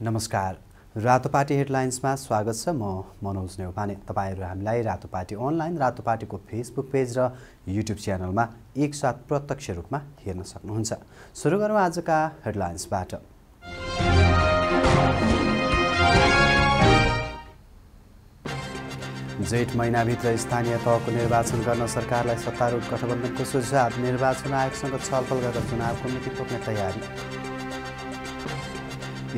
नमस्कार। रातोपाटी हेडलाइन्समा स्वागत छ म मनोज नेउपाने। तपाईँहरू हामीलाई रातोपाटी अनलाइन रातोपाटीको फेसबुक पेज र युट्युब च्यानलमा एकसाथ प्रत्यक्ष रूपमा हेर्न सक्नुहुन्छ। सुरु गरौँ आजका हेडलाइन्सबाट। जेठ महिनाभित्र स्थानीय तहको निर्वाचन गर्न सरकारलाई सत्तारूढ गठबन्धनको सुझाव। निर्वाचन आयोगसँग छलफल गरेर चुनावको मिति तोक्ने तयारी।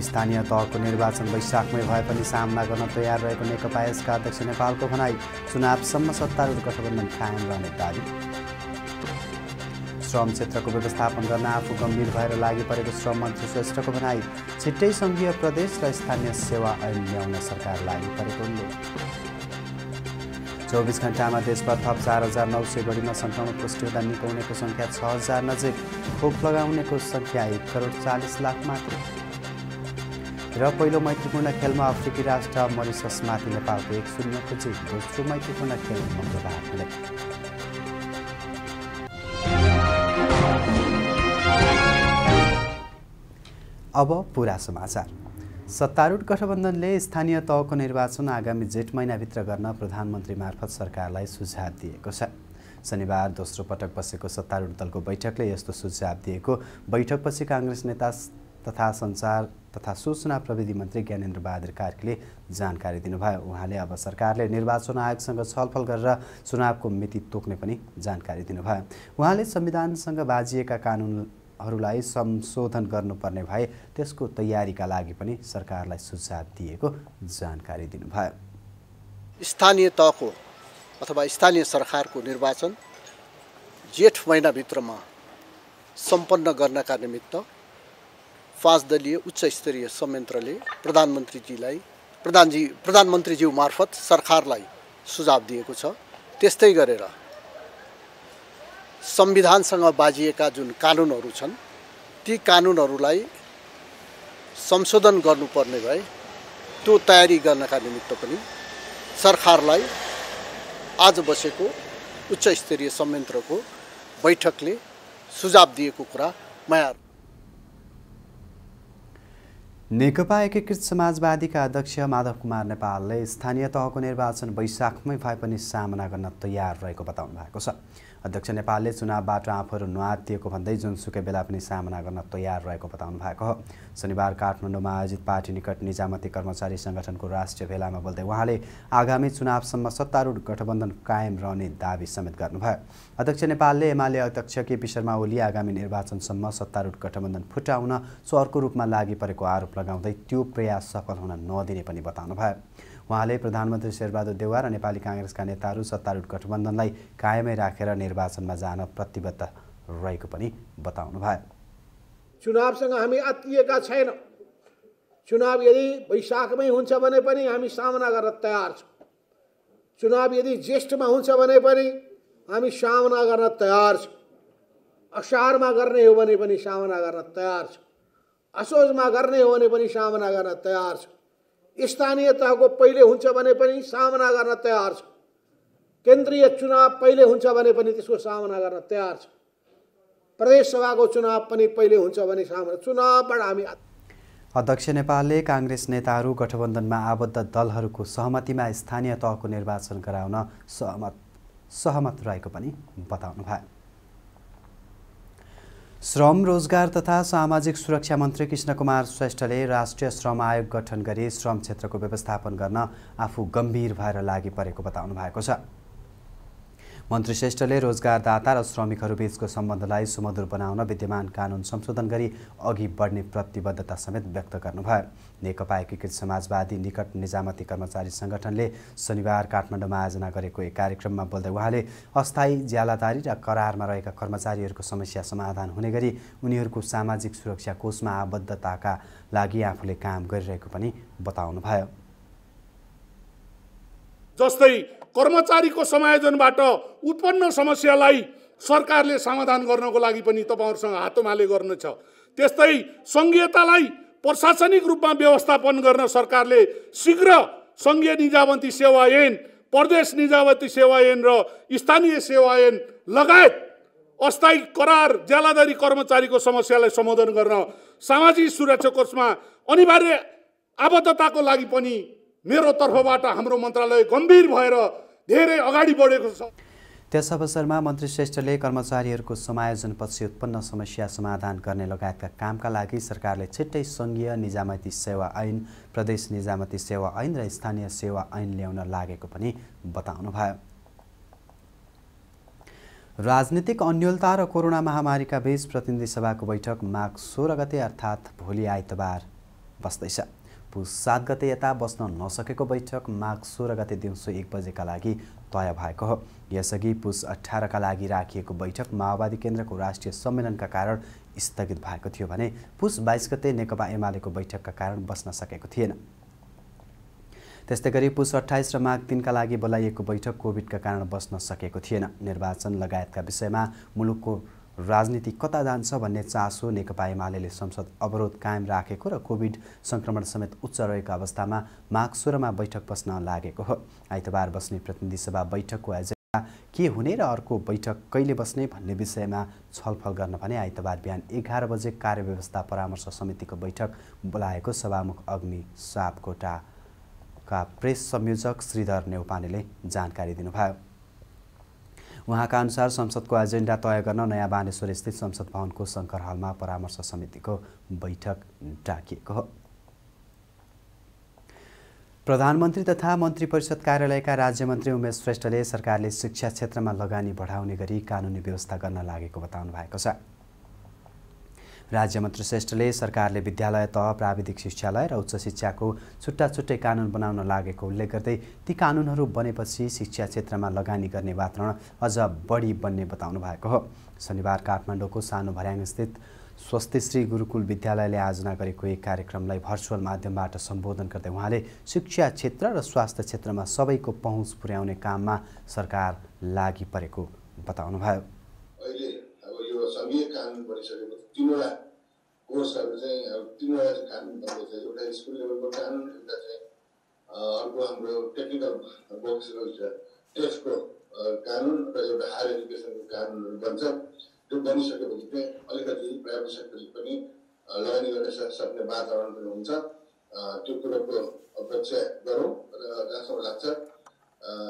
स्थानीय तहको निर्वाचन वैशाखमै भए पनि सामना गर्न तयार रहेको नेकपा यसका अध्यक्ष नेपालको भनाई चुनावसम्म सत्तारूढ गठबन्धन कायम रहने दावी। श्रम क्षेत्रको व्यवस्थापन गर्न आफू गम्भीर भएर लागि परेको श्रम मन्त्री श्रेष्ठको भनाई छिट्टै सङ्घीय प्रदेश र स्थानीय सेवा ऐन ल्याउन सरकार लागि परेको उल्लेख। चौबिस घन्टामा देशभर थप चार हजार नौ सय बढीमा सङ्क्रमण पुष्टि हुँदा निको सङ्ख्या छ हजार नजिक खोप लगाउनेको सङ्ख्या एक करोड चालिस लाख मात्र। र पहिलो मैत्रीपूर्ण खेलमा अफ्रिकी राष्ट्र मरिससमाथि नेपालको एक शून्यको जित दोस्रो मैत्रीपूर्ण खेल मङ्गलबार अब पुरा समाचार। सत्तारूढ गठबन्धनले स्थानीय तहको निर्वाचन आगामी जेठ महिनाभित्र गर्न प्रधानमन्त्री मार्फत सरकारलाई सुझाव दिएको छ। शनिबार दोस्रो पटक बसेको सत्तारूढ दलको बैठकले यस्तो सुझाव दिएको। बैठकपछि काङ्ग्रेस नेता तथा सञ्चार तथा सूचना प्रविधि मन्त्री ज्ञानेन्द्र बहादुर कार्कीले जानकारी दिनुभयो। उहाँले अब सरकारले निर्वाचन आयोगसँग छलफल गरेर चुनावको मिति तोक्ने पनि जानकारी दिनुभयो। उहाँले संविधानसँग बाजिएका कानुन हरूलाई संशोधन गर्नुपर्ने भए त्यसको तयारीका लागि पनि सरकारलाई सुझाव दिएको जानकारी दिनुभयो। स्थानीय तहको अथवा स्थानीय सरकारको निर्वाचन जेठ महिनाभित्रमा सम्पन्न गर्नका निमित्त पाँच दलीय उच्च स्तरीय संयन्त्रले प्रधानमन्त्रीजीलाई प्रधानजी प्रधानमन्त्रीज्यू मार्फत सरकारलाई सुझाव दिएको छ। त्यस्तै गरेर संविधानसँग बाजिएका जुन कानुनहरू छन् ती कानुनहरूलाई संशोधन गर्नुपर्ने भए त्यो तयारी गर्नका निमित्त पनि सरकारलाई आज बसेको उच्च स्तरीय संयन्त्रको बैठकले सुझाव दिएको कुरा माया नेकपा एकीकृत समाजवादीका अध्यक्ष माधव कुमार नेपालले स्थानीय तहको निर्वाचन वैशाखमै भए पनि सामना गर्न तयार रहेको बताउनु भएको छ। अध्यक्ष नेपालले चुनावबाट आफूहरू नआत्तिएको भन्दै जुनसुकै बेला पनि सामना गर्न तयार रहेको बताउनु भएको हो। शनिबार काठमाडौँमा आयोजित पार्टी निकट निजामती कर्मचारी सङ्गठनको राष्ट्रिय भेलामा बोल्दै उहाँले आगामी चुनावसम्म सत्तारूढ गठबन्धन कायम रहने दावी समेत गर्नुभयो। अध्यक्ष नेपालले एमाले अध्यक्ष केपी शर्मा ओली आगामी निर्वाचनसम्म सत्तारूढ गठबन्धन फुटाउन स्वरको रूपमा लागि परेको आरोप लगाउँदै त्यो प्रयास सफल हुन नदिने पनि बताउनुभयो। उहाँले प्रधानमन्त्री शेरबहादुर देउवा र नेपाली काङ्ग्रेसका नेताहरू सत्तारूढ गठबन्धनलाई कायमै राखेर निर्वाचनमा जान प्रतिबद्ध रहेको पनि बताउनु भयो चुनावसँग हामी आत्तिएका छैनौँ। चुनाव यदि वैशाखमै हुन्छ भने पनि हामी सामना गर्न तयार छौँ। चुनाव यदि ज्येष्ठमा हुन्छ भने पनि हामी सामना गर्न तयार छौँ। असारमा गर्ने हो भने पनि सामना गर्न तयार छौँ। असोजमा गर्ने हो भने पनि सामना गर्न तयार छौँ। स्थानीय तहको पहिले हुन्छ भने पनि सामना गर्न तयार छ। केन्द्रीय चुनाव पहिले हुन्छ भने पनि त्यसको सामना गर्न तयार छ। प्रदेश सभाको चुनाव पनि पहिले हुन्छ भने सामना चुनावबाट हामी अध्यक्ष नेपालले काङ्ग्रेस नेताहरू गठबन्धनमा आबद्ध दलहरूको सहमतिमा स्थानीय तहको निर्वाचन गराउन सहमत सहमत रहेको पनि बताउनु भयो श्रम रोजगार तथा सामाजिक सुरक्षा मन्त्री कृष्णकुमार श्रेष्ठले राष्ट्रिय श्रम आयोग गठन गरी श्रम क्षेत्रको व्यवस्थापन गर्न आफू गम्भीर भएर लागि परेको बताउनु भएको छ। मन्त्री श्रेष्ठले रोजगारदाता र श्रमिकहरू बीचको सम्बन्धलाई सुमधुर बनाउन विद्यमान कानुन संशोधन गरी अघि बढ्ने प्रतिबद्धता समेत व्यक्त गर्नुभयो। नेकपा एकीकृत समाजवादी निकट निजामती कर्मचारी सङ्गठनले शनिबार काठमाडौँमा आयोजना गरेको एक कार्यक्रममा बोल्दै उहाँले अस्थायी ज्यालादारी र करारमा रहेका कर्मचारीहरूको समस्या समाधान हुने गरी उनीहरूको सामाजिक सुरक्षा कोषमा आबद्धताका लागि आफूले काम गरिरहेको पनि बताउनुभयो। जस्तै कर्मचारीको समायोजनबाट उत्पन्न समस्यालाई सरकारले समाधान गर्नको लागि पनि तपाईँहरूसँग हातोमाले गर्नेछ त्यस्तै सङ्घीयतालाई प्रशासनिक रूपमा व्यवस्थापन गर्न सरकारले शीघ्र सङ्घीय निजामती सेवा ऐन प्रदेश निजामती सेवा ऐन र स्थानीय सेवा ऐन लगायत अस्थायी करार ज्यालादारी कर्मचारीको समस्यालाई सम्बोधन गर्न सामाजिक सुरक्षा कोषमा अनिवार्य आबद्धताको लागि पनि मेरो तर्फबाट हाम्रो मन्त्रालय गम्भीर भएर धेरै अगाडि बढेको छ। त्यस अवसरमा मन्त्री श्रेष्ठले कर्मचारीहरूको समायोजनपछि उत्पन्न समस्या समाधान गर्ने लगायतका कामका लागि सरकारले छिट्टै सङ्घीय निजामती सेवा ऐन प्रदेश निजामती सेवा ऐन र स्थानीय सेवा ऐन ल्याउन लागेको पनि बताउनुभयो। राजनीतिक अन्यलता र कोरोना महामारीका बीच प्रतिनिधि सभाको बैठक माघ सोह्र गते अर्थात् भोलि आइतबार बस्दैछ। पुस सात गते यता बस्न नसकेको बैठक माघ सोह्र गते दिउँसो एक बजेका लागि तय भएको हो। यसअघि पुस अठारका लागि राखिएको बैठक माओवादी केन्द्रको राष्ट्रिय सम्मेलनका कारण स्थगित भएको थियो भने पुस बाइस गते नेकपा एमालेको बैठकका कारण बस्न सकेको थिएन। त्यस्तै गरी पुस अठाइस र माघ तिनका लागि बोलाइएको बैठक कोभिडका कारण बस्न सकेको थिएन। निर्वाचन लगायतका विषयमा मुलुकको राजनीति कता जान्छ भन्ने चासो नेकपा एमाले संसद अवरोध कायम राखेको र कोभिड सङ्क्रमण समेत उच्च रहेको अवस्थामा माघ सोह्रमा बैठक बस्न लागेको हो। आइतबार बस्ने प्रतिनिधि सभा बैठकको एजेन्डा के हुने र अर्को बैठक कहिले बस्ने भन्ने विषयमा छलफल गर्न भने आइतबार बिहान एघार बजे कार्यव्यवस्था परामर्श समितिको बैठक बोलाएको सभामुख अग्नि सापकोटाका प्रेस संयोजक श्रीधर नेउपानेले जानकारी दिनुभयो। उहाँका अनुसार संसदको एजेन्डा तय गर्न नयाँ बानेश्वर स्थित संसद भवनको शङ्कर हलमा परामर्श समितिको बैठक डाकिएको हो। प्रधानमन्त्री तथा मन्त्री परिषद कार्यालयका राज्यमन्त्री उमेश श्रेष्ठले सरकारले शिक्षा क्षेत्रमा लगानी बढाउने गरी कानुनी व्यवस्था गर्न लागेको बताउनु भएको छ। राज्यमन्त्री श्रेष्ठले सरकारले विद्यालय तह प्राविधिक शिक्षालय र उच्च शिक्षाको छुट्टा छुट्टै कानुन बनाउन लागेको उल्लेख गर्दै ती कानुनहरू बनेपछि शिक्षा क्षेत्रमा लगानी गर्ने वातावरण अझ बढी बन्ने बताउनु भएको हो। शनिबार काठमाडौँको सानो भर्याङस्थित स्वस्तिश्री गुरुकुल विद्यालयले आयोजना गरेको एक कार्यक्रमलाई भर्चुअल माध्यमबाट सम्बोधन गर्दै उहाँले शिक्षा क्षेत्र र स्वास्थ्य क्षेत्रमा सबैको पहुँच पुर्याउने काममा सरकार लागि परेको बताउनुभयो तिनवटा कोर्सहरू चाहिँ तिनवटा कानुन बन्दैछ एउटा स्कुल लेभलको कानुन एउटा चाहिँ अर्को हाम्रो टेक्निकल भोकेसनल टेस्टको कानुन र एउटा हायर एजुकेसनको कानुनहरू बन्छ। त्यो बनिसकेपछि चाहिँ अलिकति प्राइभेट सेक्टरले पनि लगानी गर्न सक्ने वातावरण पनि हुन्छ। त्यो कुरोको अपेक्षा गरौँ। र जहाँसम्म लाग्छ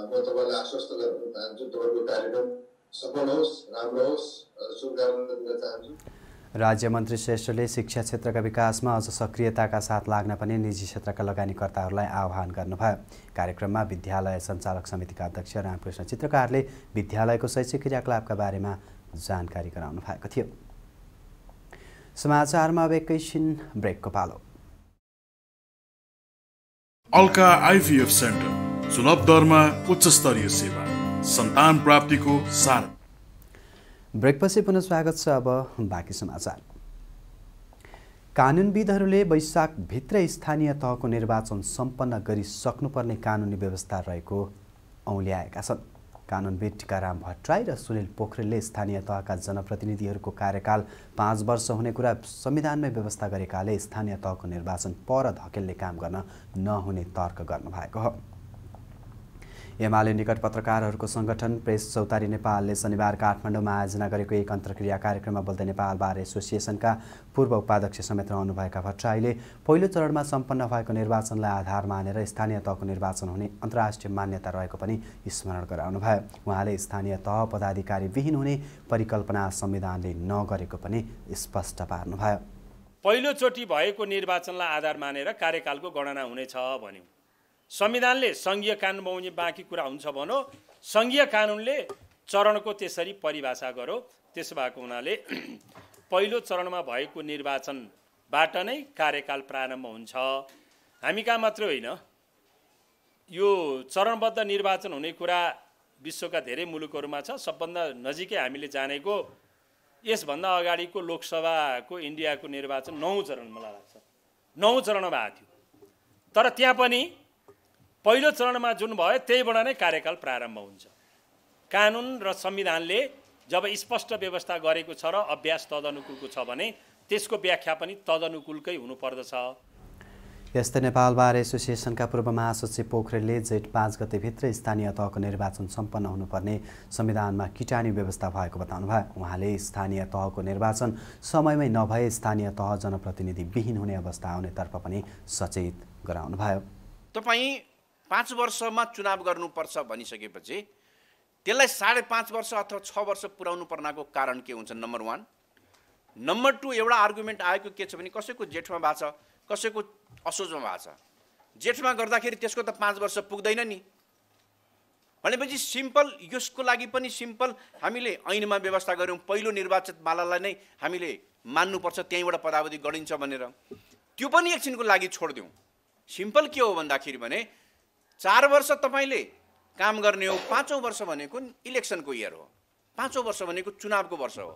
म तपाईँलाई आश्वस्त गर्न चाहन्छु तपाईँको कार्यक्रम सफल होस् राम्रो होस्। शुभकामना दिन चाहन्छु। राज्यमन्त्री श्रेष्ठले शिक्षा क्षेत्रका विकासमा अझ सक्रियताका साथ लाग्न पनि निजी क्षेत्रका लगानीकर्ताहरूलाई आह्वान गर्नुभयो। कार्यक्रममा विद्यालय सञ्चालक समितिका अध्यक्ष रामकृष्ण चित्रकारले विद्यालयको शैक्षिक क्रियाकलापका बारेमा जानकारी गराउनु भएको थियो। समाचारमा अब एकैछिन ब्रेकको पालो। अल्का आइभीएफ सेन्टर सुलभ दरमा उच्च स्तरीय सेवा सन्तान प्राप्तिको सार ब्रेकपछि पुनः स्वागत छ अब बाँकी समाचार। कानुनविदहरूले वैशाखभित्रै स्थानीय तहको निर्वाचन सम्पन्न गरिसक्नुपर्ने कानुनी व्यवस्था रहेको औल्याएका छन्। कानुनविद टिकाराम भट्टराई र सुनिल पोखरेलले स्थानीय तहका जनप्रतिनिधिहरूको कार्यकाल पाँच वर्ष हुने कुरा संविधानमै व्यवस्था गरेकाले स्थानीय तहको निर्वाचन पर धकेल्ने काम गर्न नहुने तर्क गर्नुभएको हो। एमाले निकट पत्रकारहरूको सङ्गठन प्रेस चौतारी नेपालले शनिबार काठमाडौँमा आयोजना गरेको एक अन्तर्क्रिया कार्यक्रममा बोल्दै नेपाल बार एसोसिएसनका पूर्व उपाध्यक्ष समेत रहनुभएका भट्टराईले पहिलो चरणमा सम्पन्न भएको निर्वाचनलाई आधार मानेर स्थानीय तहको निर्वाचन हुने अन्तर्राष्ट्रिय मान्यता रहेको पनि स्मरण गराउनुभयो। उहाँले स्थानीय तह पदाधिकारी विहीन हुने परिकल्पना संविधानले नगरेको पनि स्पष्ट पार्नुभयो। पहिलोचोटि भएको निर्वाचनलाई आधार मानेर कार्यकालको गणना हुनेछ भन्यो। संविधानले सङ्घीय कानुन बनाउने बाँकी कुरा हुन्छ भनौँ। सङ्घीय कानुनले चरणको त्यसरी परिभाषा गरो। त्यसो भएको हुनाले पहिलो चरणमा भएको निर्वाचनबाट नै कार्यकाल प्रारम्भ हुन्छ। हामी कहाँ मात्रै होइन। यो चरणबद्ध निर्वाचन हुने कुरा विश्वका धेरै मुलुकहरूमा छ। सबभन्दा नजिकै हामीले जानेको यसभन्दा अगाडिको लोकसभाको इन्डियाको निर्वाचन नौ चरण मलाई लाग्छ। नौ चरणमा भएको थियो। तर त्यहाँ पनि पहिलो चरणमा जुन भयो त्यहीबाट नै कार्यकाल प्रारम्भ हुन्छ। कानुन र संविधानले जब स्पष्ट व्यवस्था गरेको छ र अभ्यास तदनुकूलको छ भने त्यसको व्याख्या पनि तदनुकूलकै हुनुपर्दछ। यस्तै नेपाल बार एसोसिएसनका पूर्व महासचिव पोखरेलले जेठ पाँच गतेभित्र स्थानीय तहको निर्वाचन सम्पन्न हुनुपर्ने संविधानमा किटाणी व्यवस्था भएको बताउनुभयो। उहाँले स्थानीय तहको निर्वाचन समयमै नभए स्थानीय तह जनप्रतिनिधिविहीन हुने अवस्था आउनेतर्फ पनि सचेत गराउनुभयो। तपाईँ पाँच वर्षमा चुनाव गर्नुपर्छ भनिसकेपछि त्यसलाई साढे पाँच वर्ष अथवा छ वर्ष पुर्याउनु पर्नाको कारण के हुन्छ? नम्बर वान नम्बर टू एउटा आर्गुमेन्ट आएको के छ भने कसैको जेठमा भएको छ कसैको असोजमा भएको छ। जेठमा गर्दाखेरि त्यसको त पाँच वर्ष पुग्दैन नि। भनेपछि सिम्पल यसको लागि पनि सिम्पल हामीले ऐनमा व्यवस्था गऱ्यौँ पहिलो निर्वाचित मालालाई नै हामीले मान्नुपर्छ त्यहीँबाट पदावधि गरिन्छ भनेर। त्यो पनि एकछिनको लागि छोडिदिउँ। सिम्पल के हो भन्दाखेरि भने चार वर्ष तपाईँले काम गर्ने हो पाँचौँ वर्ष भनेको इलेक्सनको इयर हो। पाँचौँ वर्ष भनेको चुनावको वर्ष हो।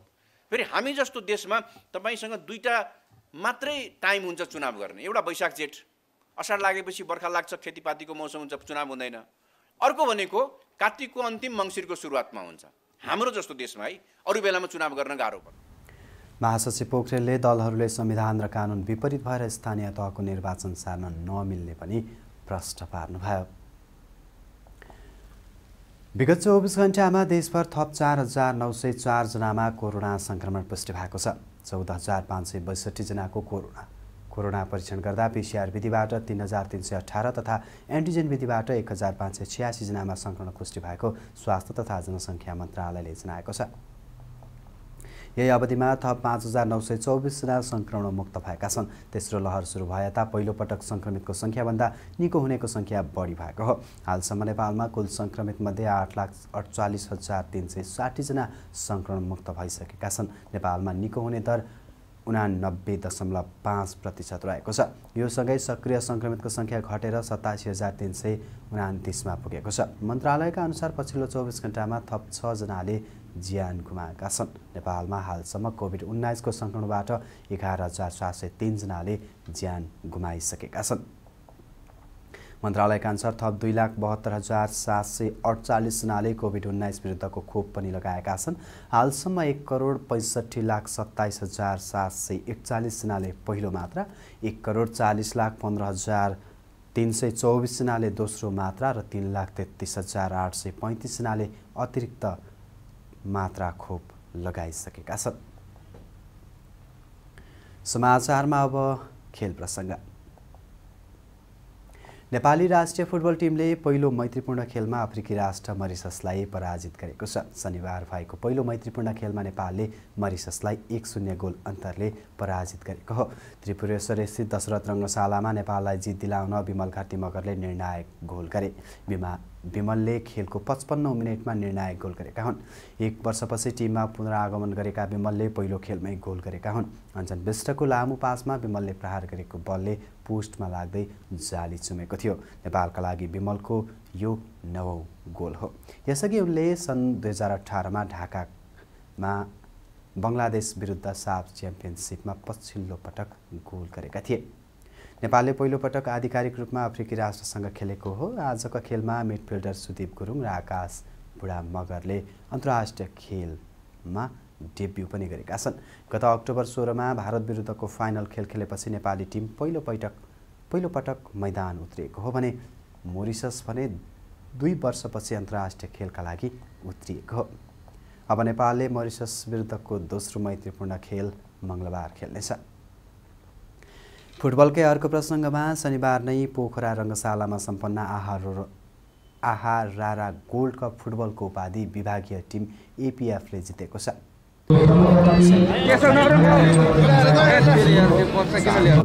फेरि हामी जस्तो देशमा तपाईँसँग दुईवटा मात्रै टाइम हुन्छ चुनाव गर्ने। एउटा वैशाख जेठ। असार लागेपछि बर्खा लाग्छ खेतीपातीको मौसम हुन्छ चुनाव हुँदैन। अर्को भनेको कार्तिकको अन्तिम मङ्सिरको सुरुवातमा हुन्छ। हाम्रो जस्तो देशमा है अरू बेलामा चुनाव गर्न गाह्रो पर्छ। महासचिव पोखरेलले दलहरूले संविधान र कानुन विपरीत भएर स्थानीय तहको निर्वाचन सार्न नमिल्ने पनि प्रश्न पार्नुभयो। विगत चौबिस घन्टामा देशभर थप चार हजार नौ सय चारजनामा कोरोना सङ्क्रमण पुष्टि भएको छ। चौध हजार पाँच सय बैसठीजनाको कोरोना। कोरोना परीक्षण गर्दा पिसिआर विधिबाट तिन हजार तिन सय अठार तथा एन्टिजेन विधिबाट एक हजार पाँच सय छ्यासीजनामा सङ्क्रमण पुष्टि भएको स्वास्थ्य तथा जनसङ्ख्या मन्त्रालयले जनाएको छ। यही अवधिमा थप पाँच हजार नौ सय चौबिसजना सङ्क्रमणमुक्त भएका छन्। तेस्रो लहर सुरु भए ता पहिलोपटक सङ्क्रमितको सङ्ख्याभन्दा निको हुनेको सङ्ख्या बढी भएको हो। हालसम्म नेपालमा कुल सङ्क्रमितमध्ये आठ लाख अडचालिस हजार तिन सय साठीजना सङ्क्रमणमुक्त भइसकेका छन्। नेपालमा निको हुने दर उनानब्बे दशमलव पाँच प्रतिशत रहेको छ। यो सँगै सक्रिय सङ्क्रमितको सङ्ख्या घटेर सतासी हजार तिन सय उनातिसमा पुगेको छ। मन्त्रालयका अनुसार पछिल्लो चौबिस घन्टामा थप छजनाले ज्यान गुमाएका छन्। नेपालमा हालसम्म कोभिड उन्नाइसको सङ्क्रमणबाट एघार हजार सात सय तिनजनाले ज्यान गुमाइसकेका छन्। मन्त्रालयका अनुसार थप दुई लाख बहत्तर हजार सात सय अडचालिसजनाले कोभिड उन्नाइस विरुद्धको खोप पनि लगाएका छन्। हालसम्म एक करोड पैँसठी लाख सत्ताइस हजार सात सय एकचालिसजनाले पहिलो मात्रा एक करोड चालिस लाख पन्ध्र हजार तिन सय चौबिसजनाले दोस्रो मात्रा र तिन लाख तेत्तिस हजार आठ सय पैँतिसजनाले अतिरिक्त मात्रा खोप लगाइसकेका छन्। समाचारमा अब खेल प्रसङ्ग। नेपाली राष्ट्रिय फुटबल टिमले पहिलो मैत्रीपूर्ण खेलमा अफ्रिकी राष्ट्र मरिससलाई पराजित गरेको छ। शनिबार भएको पहिलो मैत्रीपूर्ण खेलमा नेपालले मरिससलाई एक शून्य गोल अन्तरले पराजित गरेको हो। त्रिपुरेश्वर स्थित दशरथ रङ्गशालामा नेपाललाई जित दिलाउन विमल घाटी मगरले निर्णायक गोल गरे। बिमा विमलले खेलको पचपन्नौ मिनटमा निर्णायक गोल गरेका हुन्। एक वर्षपछि टिममा पुनरागमन गरेका विमलले पहिलो खेलमै गोल गरेका हुन्। अञ्जन विष्टको लामो पासमा विमलले प्रहार गरेको बलले पोस्टमा लाग्दै जाली चुमेको थियो। नेपालका लागि विमलको यो नवौँ गोल हो। यसअघि उनले सन् दुई हजार अठारमा ढाकामा बङ्गलादेश विरुद्ध साफ च्याम्पियनसिपमा पछिल्लो पटक गोल गरेका थिए। नेपालले पहिलोपटक आधिकारिक रूपमा अफ्रिकी राष्ट्रसँग खेलेको हो। आजको खेलमा मिडफिल्डर सुदीप गुरुङ र आकाश बुढा मगरले अन्तर्राष्ट्रिय खेलमा डेब्यू पनि गरेका छन्। गत अक्टोबर सोह्रमा भारत विरुद्धको फाइनल खेल खेलेपछि नेपाली टिम पहिलोपटक पहिलोपटक मैदान उत्रिएको हो भने मोरिसस भने दुई वर्षपछि अन्तर्राष्ट्रिय खेलका लागि उत्रिएको हो। अब नेपालले मोरिसस विरुद्धको दोस्रो मैत्रीपूर्ण खेल मङ्गलबार खेल्नेछ। फुटबलकै अर्को प्रसङ्गमा शनिबार नै पोखरा रङ्गशालामा सम्पन्न आहार आहार रारा गोल्ड कप फुटबलको उपाधि विभागीय टिम एपिएफले जितेको छ।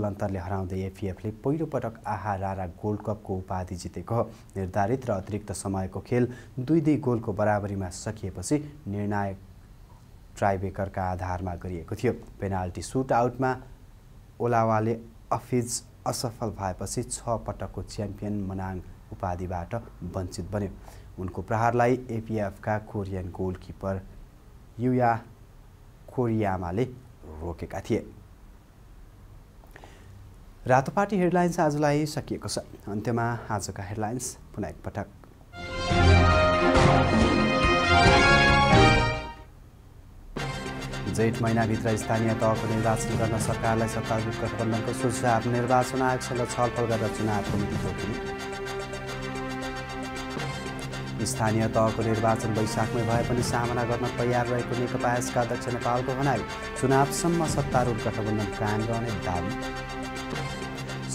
अन्तरले हराउँदै एपिएफले पहिलोपटक आहार रारा गोल्ड कपको उपाधि जितेको हो। निर्धारित र अतिरिक्त समयको खेल दुई दुई गोलको बराबरीमा सकिएपछि निर्णायक ट्राइबेकरका आधारमा गरिएको थियो। पेनाल्टी सुट आउटमा ओलावाले अफिज असफल भएपछि छ पटकको च्याम्पियन मनाङ उपाधिबाट वञ्चित बन्यो। उनको प्रहारलाई एपिएफका कोरियन गोलकिपर युया कोरियामाले रोकेका थिए। रातोपाटी हेडलाइन्स आजलाई सकिएको छ। अन्त्यमा आजका हेडलाइन्स पुनः एकपटक जेठ महिनाभित्र स्थानीय तहको निर्वाचन गर्न सरकारलाई सत्तारूढ गठबन्धनको सुझाव निर्वाचन आयोगसँग छलफल गरेर चुनावको मिति तोकिने स्थानीय तहको निर्वाचन वैशाखमै भए पनि सामना गर्न तयार रहेको नेकपा यसका अध्यक्ष नेपालको भनाइ चुनावसम्म सत्तारूढ गठबन्धन कायम रहने दावी।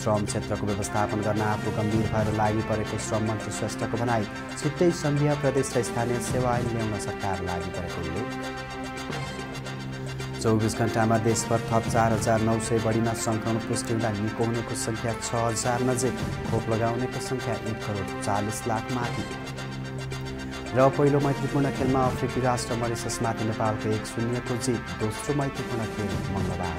श्रम क्षेत्रको व्यवस्थापन गर्न आफू गम्भीर भएर लागि परेको श्रम मन्त्री श्रेष्ठको भनाइ छुट्टै सङ्घीय प्रदेश र स्थानीय सेवा ल्याउन सरकार लागि परेको उल्लेख चौबिस घन्टामा देशभर थप चार हजार नौ सय बढीमा सङ्क्रमण पुष्टि निको हुनेको सङ्ख्या छ हजार नजिक। खोप लगाउनेको सङ्ख्या एक करोड चालिस लाख माथि। र पहिलो मैत्रीपूर्ण खेलमा अफ्रिकी राष्ट्र मरिससमाथि नेपालको एक शून्यको जित दोस्रो मैत्रीपूर्ण खेल मङ्गलबार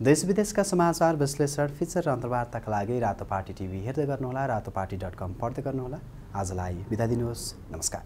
देश विदेशका समाचार विश्लेषण फिचर र अन्तर्वार्ताका लागि रातो पार्टी टिभी हेर्दै गर्नुहोला रातो पार्टी डट कम पढ्दै गर्नुहोला। आजलाई बिदा दिनुहोस्। नमस्कार।